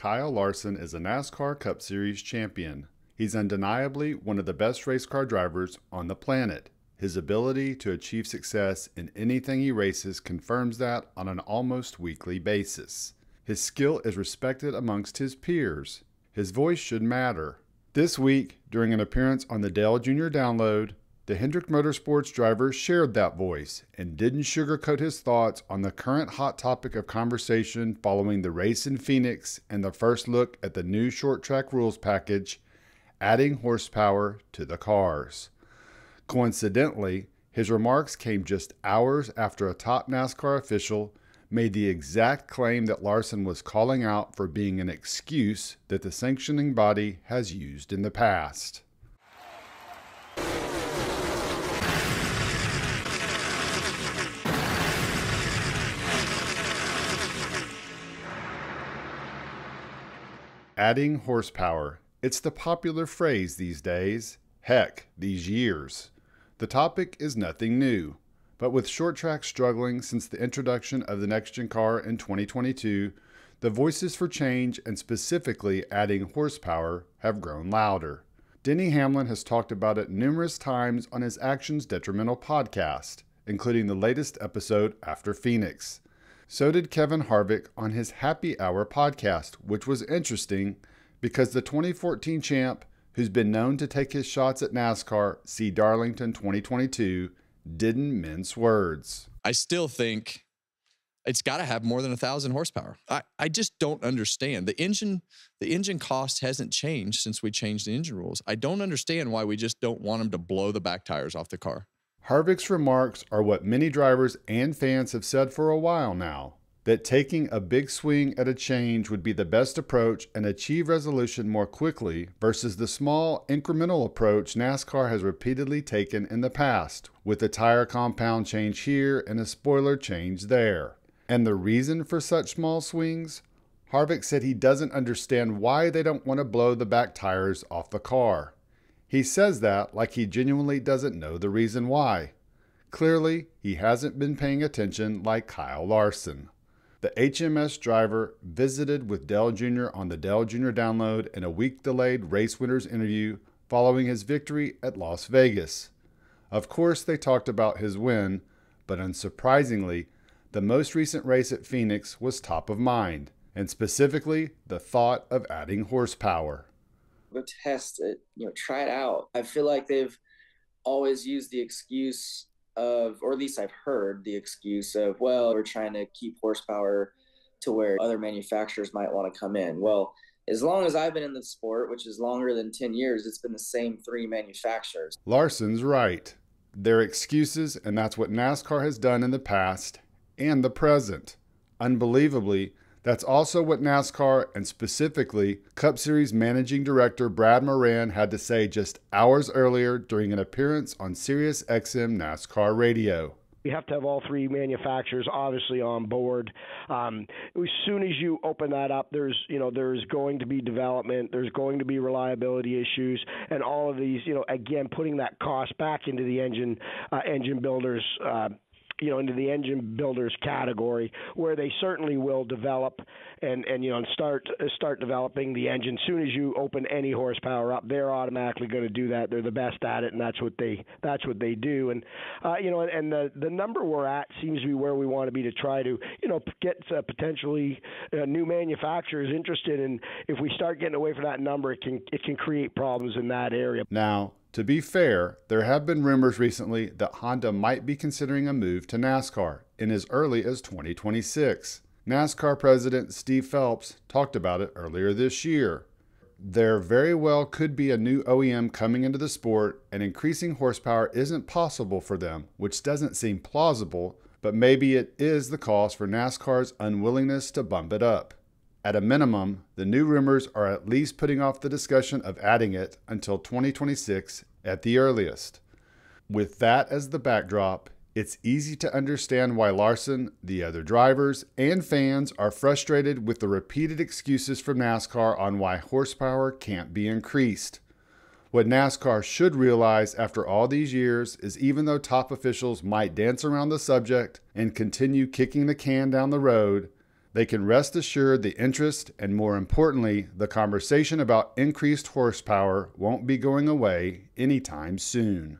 Kyle Larson is a NASCAR Cup Series champion. He's undeniably one of the best race car drivers on the planet. His ability to achieve success in anything he races confirms that on an almost weekly basis. His skill is respected amongst his peers. His voice should matter. This week, during an appearance on the Dale Jr. Download, the Hendrick Motorsports driver shared that voice and didn't sugarcoat his thoughts on the current hot topic of conversation following the race in Phoenix and the first look at the new short track rules package, adding horsepower to the cars. Coincidentally, his remarks came just hours after a top NASCAR official made the exact claim that Larson was calling out for being an excuse that the sanctioning body has used in the past. Adding horsepower. It's the popular phrase these days. Heck, these years. The topic is nothing new, but with short track struggling since the introduction of the next gen car in 2022, the voices for change and specifically adding horsepower have grown louder. Denny Hamlin has talked about it numerous times on his Actions Detrimental podcast, including the latest episode after Phoenix. So did Kevin Harvick on his Happy Hour podcast, which was interesting because the 2014 champ, who's been known to take his shots at NASCAR, see Darlington 2022, didn't mince words. I still think it's got to have more than a thousand horsepower. I, I just don't understand the engine. The engine cost hasn't changed since we changed the engine rules. I don't understand why we just don't want them to blow the back tires off the car. Harvick's remarks are what many drivers and fans have said for a while now that taking a big swing at a change would be the best approach and achieve resolution more quickly versus the small incremental approach NASCAR has repeatedly taken in the past, with a tire compound change here and a spoiler change there. And the reason for such small swings? Harvick said he doesn't understand why they don't want to blow the back tires off the car. He says that like he genuinely doesn't know the reason why. Clearly, he hasn't been paying attention like Kyle Larson. The HMS driver visited with Dale Jr. on the Dale Jr. download in a week delayed race winners interview following his victory at Las Vegas. Of course, they talked about his win, but unsurprisingly, the most recent race at Phoenix was top of mind, and specifically the thought of adding horsepower go test it, you know, try it out. I feel like they've always used the excuse of, or at least I've heard the excuse of, well, we're trying to keep horsepower to where other manufacturers might want to come in. Well, as long as I've been in the sport, which is longer than 10 years, it's been the same three manufacturers. Larson's right. They're excuses, and that's what NASCAR has done in the past and the present. Unbelievably, that's also what NASCAR and specifically Cup Series managing director Brad Moran had to say just hours earlier during an appearance on Sirius XM NASCAR radio. You have to have all three manufacturers obviously on board. Um, as soon as you open that up, there's you know there's going to be development, there's going to be reliability issues, and all of these you know again putting that cost back into the engine uh, engine builders. Uh, you know into the engine builders category where they certainly will develop and and you know and start start developing the engine. As soon as you open any horsepower up they're automatically going to do that. They're the best at it and that's what they that's what they do. And uh, you know and, the the number we're at seems to be where we want to be to try to you know get uh, potentially uh, new manufacturers interested. And if we start getting away from that number it can it can create problems in that area. Now to be fair, there have been rumors recently that Honda might be considering a move to NASCAR in as early as 2026. NASCAR President Steve Phelps talked about it earlier this year. There very well could be a new OEM coming into the sport, and increasing horsepower isn't possible for them, which doesn't seem plausible, but maybe it is the cause for NASCAR's unwillingness to bump it up. At a minimum, the new rumors are at least putting off the discussion of adding it until 2026 at the earliest. With that as the backdrop, it's easy to understand why Larson, the other drivers, and fans are frustrated with the repeated excuses from NASCAR on why horsepower can't be increased. What NASCAR should realize after all these years is even though top officials might dance around the subject and continue kicking the can down the road, they can rest assured the interest and, more importantly, the conversation about increased horsepower won't be going away anytime soon.